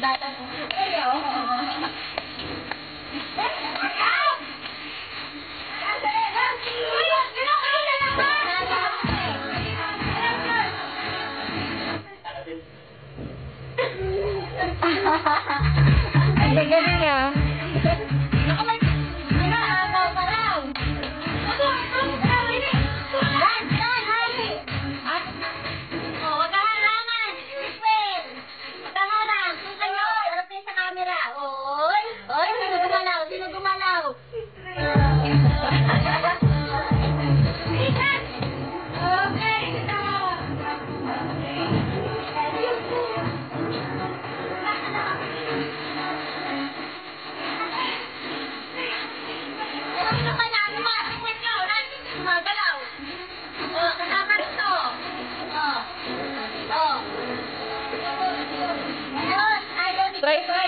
That. Ang galing ah. Kasama rito. Oh. Oh. Ayun, ayun. Try. Harap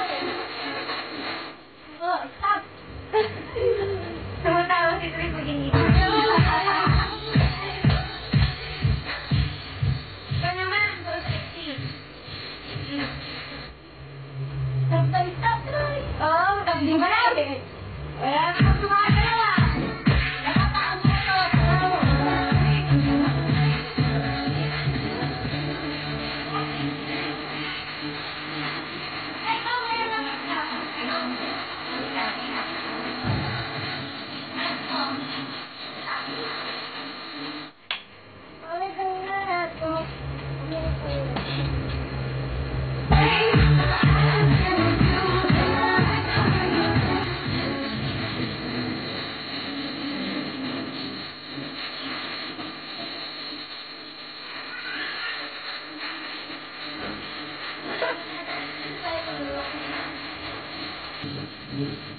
Hindi ba namin? Wala na, aja. Mm-hmm.